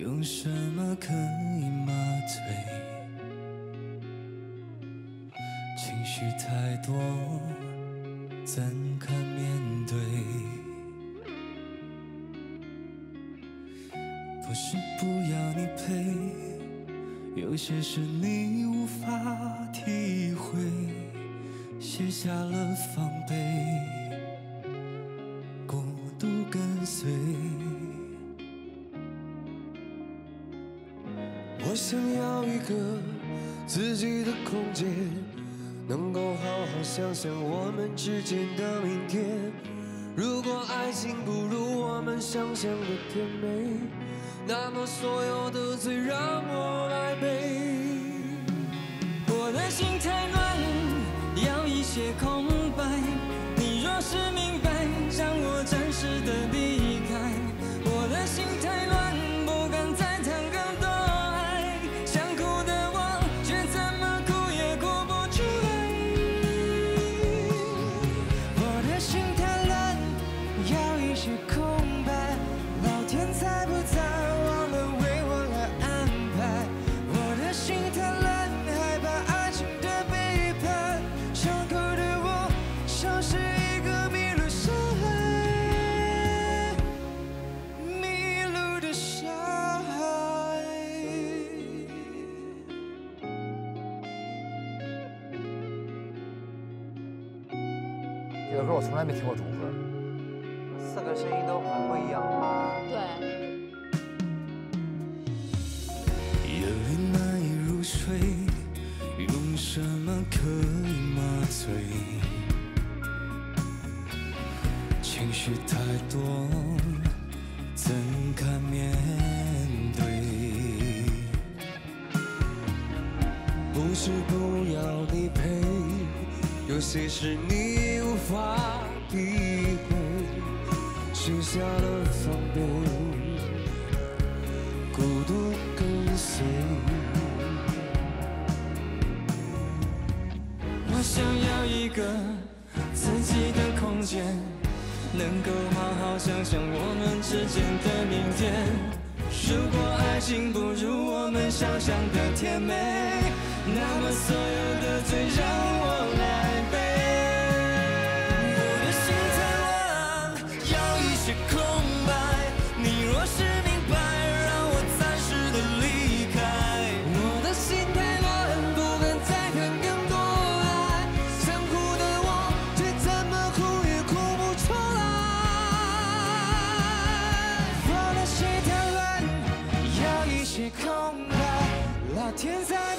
用什么可以麻醉？情绪太多，怎堪面对？不是不要你陪，有些事你无法体会，卸下了防备，孤独跟随。想要一个自己的空间，能够好好想想我们之间的明天。如果爱情不如我们想象的甜美，那么所有的罪让我来背。我的心太乱，要一些空这个歌我从来没听过重合，四个声音都很不一样。对，夜里难以入睡，用什么可以麻醉？情绪太多，怎敢面对？不是不要你陪，有些事你无法体会，卸下了防备，孤独跟随。我想要一个自己的空间，能够好好想想我们之间的明天。如果爱情不如我们想象的甜美，那么所有的罪让些空白。老天在